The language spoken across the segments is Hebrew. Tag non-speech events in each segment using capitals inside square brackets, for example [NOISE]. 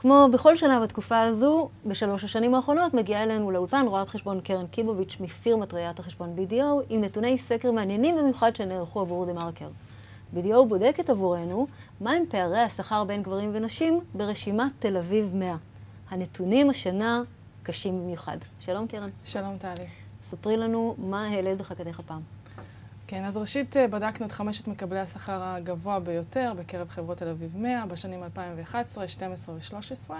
כמו בכל שנה בתקופה הזו, בשלוש השנים האחרונות מגיעה אלינו לאולפן רואת חשבון קרן קיבוביץ' מפירמת ראיית החשבון BDO, עם נתוני סקר מעניינים במיוחד שנערכו עבור דה מרקר. BDO בודקת עבורנו מהם פערי השכר בין גברים ונשים ברשימת תל אביב 100. הנתונים השנה קשים במיוחד. שלום קרן. שלום טלי. ספרי לנו מה העלית בחכתך הפעם. כן, אז ראשית אה, בדקנו את חמשת מקבלי השכר הגבוה ביותר בקרב חברות תל אביב 100 בשנים 2011, 2012 ו-2013.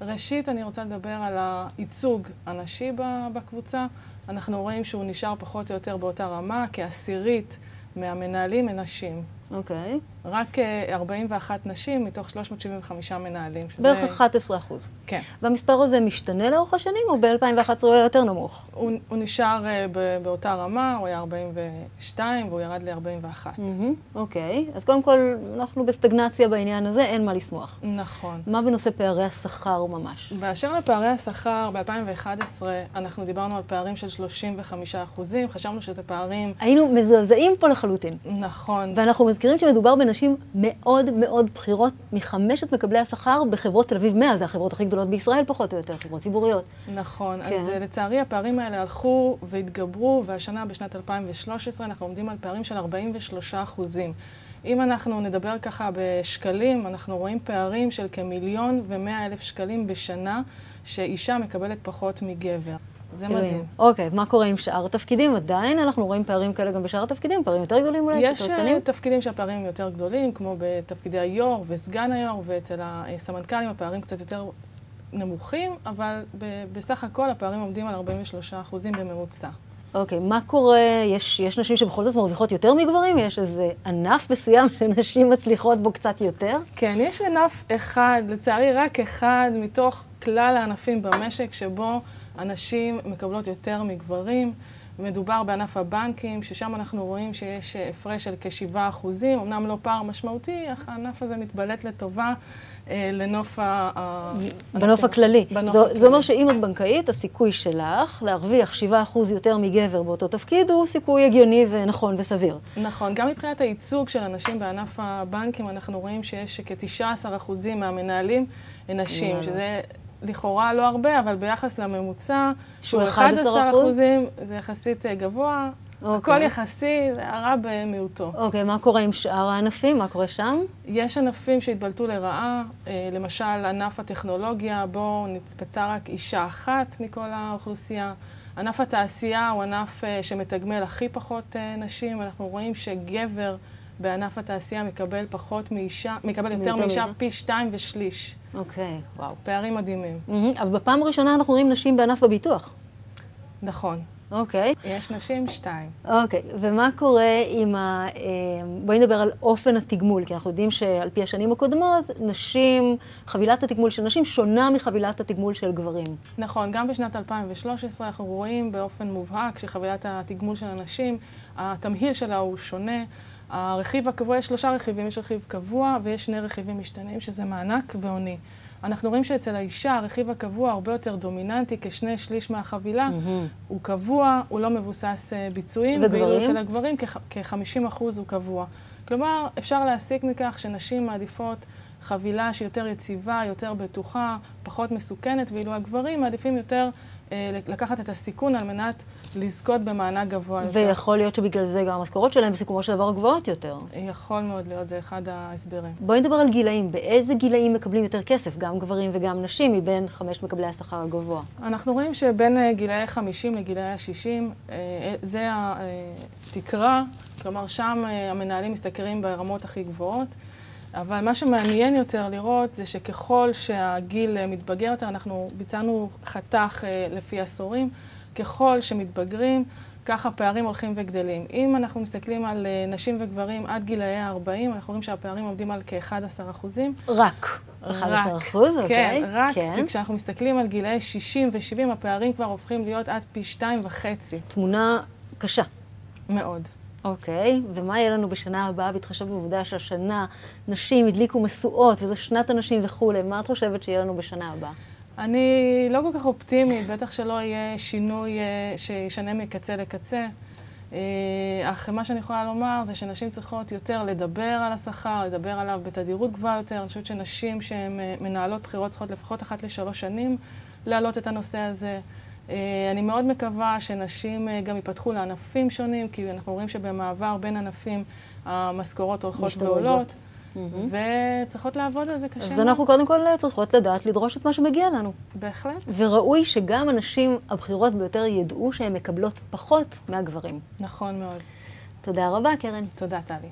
ראשית, אני רוצה לדבר על הייצוג הנשי בקבוצה. אנחנו רואים שהוא נשאר פחות או יותר באותה רמה, כעשירית מהמנהלים הם נשים. אוקיי. רק 41 אה, נשים מתוך 375 מנהלים. שזה... בערך 11 אחוז. כן. והמספר הזה משתנה לאורך השנים, או ב-2011 הוא היה יותר נמוך? הוא, הוא נשאר uh, באותה רמה, הוא היה 42 והוא ירד ל-41. Mm-hmm, אוקיי. אז קודם כל, אנחנו בסטגנציה בעניין הזה, אין מה לשמוח. נכון. מה בנושא פערי השכר ממש? באשר לפערי השכר, ב-2011 אנחנו דיברנו על פערים של 35 אחוזים, חשבנו שזה פערים... היינו מזועזעים פה לחלוטין. נכון. ואנחנו מזכירים שמדובר בנשים מאוד מאוד בכירות מחמשת מקבלי השכר בחברות תל אביב 100, זה החברות הכי גדולות בישראל פחות או יותר, חברות ציבוריות. נכון, כן. אז לצערי הפערים האלה הלכו והתגברו, והשנה בשנת 2013 אנחנו עומדים על פערים של 43 אחוזים. אם אנחנו נדבר ככה בשקלים, אנחנו רואים פערים של כמיליון ומאה אלף שקלים בשנה שאישה מקבלת פחות מגבר. זה מדהים. אוקיי, מה קורה עם שאר התפקידים? עדיין אנחנו רואים פערים כאלה גם בשאר התפקידים? פערים יותר גדולים אולי? יש אה, תפקידים שהפערים יותר גדולים, כמו בתפקידי היו"ר וסגן היו"ר, ואצל הסמנכ"לים הפערים קצת יותר נמוכים, אבל בסך הכל הפערים עומדים על 43 אחוזים בממוצע. אוקיי, מה קורה? יש, יש נשים שבכל זאת מרוויחות יותר מגברים? יש איזה ענף מסוים [LAUGHS] שנשים מצליחות בו קצת יותר? כן, יש ענף אחד, לצערי רק אחד, מתוך כלל הענפים במשק, שבו הנשים מקבלות יותר מגברים. מדובר בענף הבנקים, ששם אנחנו רואים שיש הפרש של כ-7 אחוזים, אמנם לא פער משמעותי, אך הענף הזה מתבלט לטובה אה, לנוף ה... בנוף הכללי. בנוף זו, הכללי. זה אומר שאם את בנקאית, הסיכוי שלך להרוויח 7 אחוז יותר מגבר באותו תפקיד הוא סיכוי הגיוני ונכון וסביר. נכון. גם מבחינת הייצוג של הנשים בענף הבנקים, אנחנו רואים שיש כ-19 אחוזים מהמנהלים נשים, שזה... לכאורה לא הרבה, אבל ביחס לממוצע, שהוא 11 אחוזים, זה יחסית אה, גבוה. אוקיי. הכל יחסי, זה הרע במיעוטו. אוקיי, okay, מה קורה עם שאר הענפים? מה קורה שם? יש ענפים שהתבלטו לרעה, אה, למשל ענף הטכנולוגיה, בו נצפתה רק אישה אחת מכל האוכלוסייה. ענף התעשייה הוא ענף אה, שמתגמל הכי פחות נשים. אנחנו רואים שגבר בענף התעשייה מקבל פחות מאישה, מקבל יותר מאישה פי שתיים ושליש. אוקיי, וואו. פערים מדהימים. Mm-hmm, אבל בפעם הראשונה אנחנו רואים נשים בענף הביטוח. נכון. אוקיי. יש נשים שתיים. אוקיי, ומה קורה עם ה... אה, בואי נדבר על אופן התגמול, כי אנחנו יודעים שעל פי השנים הקודמות, נשים, חבילת התגמול של נשים שונה מחבילת התגמול של גברים. נכון, גם בשנת 2013 אנחנו רואים באופן מובהק שחבילת התגמול של הנשים, התמהיל שלה הוא שונה. הרכיב הקבוע, יש שלושה רכיבים, יש רכיב קבוע ויש שני רכיבים משתנים, שזה מענק ועוני. אנחנו רואים שאצל האישה הרכיב הקבוע הרבה יותר דומיננטי, כשני שליש מהחבילה. Mm-hmm. הוא קבוע, הוא לא מבוסס אה, ביצועים. וגברים? ואילו אצל הגברים כ-50 אחוז הוא קבוע. כלומר, אפשר להסיק מכך שנשים מעדיפות חבילה שהיא יותר יציבה, יותר בטוחה, פחות מסוכנת, ואילו הגברים מעדיפים יותר לקחת את הסיכון על מנת לזכות במענק גבוה יותר. ויכול להיות שבגלל זה גם המשכורות שלהם בסיכומו של דבר גבוהות יותר. יכול מאוד להיות, זה אחד ההסברים. בואי נדבר על גילאים. באיזה גילאים מקבלים יותר כסף, גם גברים וגם נשים, מבין חמש מקבלי השכר הגבוה? אנחנו רואים שבין אה, גילאי 50 לגילאי ה-60, אה, זה התקרה, כלומר שם המנהלים משתכרים ברמות הכי גבוהות. אבל מה שמעניין יותר לראות זה שככל שהגיל מתבגר יותר, אנחנו ביצענו חתך אה, לפי עשורים, ככל שמתבגרים, ככה הפערים הולכים וגדלים. אם אנחנו מסתכלים על אה, נשים וגברים עד גילאי ה-40, אנחנו רואים שהפערים עומדים על כ-11 אחוזים. רק. 11 אחוז, אוקיי. כן, רק. כן. וכשאנחנו מסתכלים על גילאי 60 ו-70, הפערים כבר הופכים להיות עד פי שתיים וחצי. תמונה קשה. מאוד. אוקיי, ומה יהיה לנו בשנה הבאה, בהתחשב בעובדה שהשנה נשים הדליקו משואות, וזו שנת הנשים וכולי, מה את חושבת שיהיה לנו בשנה הבאה? אני לא כל כך אופטימית, בטח שלא יהיה שינוי אה, שישנה מקצה לקצה. אך מה שאני יכולה לומר זה שנשים צריכות יותר לדבר על השכר, לדבר עליו בתדירות גבוהה יותר. אני חושבת שנשים שהן מנהלות בחירות צריכות לפחות אחת לשלוש שנים להעלות את הנושא הזה. אני מאוד מקווה שנשים גם ייפתחו לענפים שונים, כי אנחנו רואים שבמעבר בין ענפים המשכורות הולכות ועולות. וצריכות לעבוד על זה קשה. אז אנחנו קודם כל צריכות לדעת לדרוש את מה שמגיע לנו. בהחלט. וראוי שגם הנשים הבכירות ביותר ידעו שהן מקבלות פחות מהגברים. נכון מאוד. תודה רבה, קרן. תודה, טלי.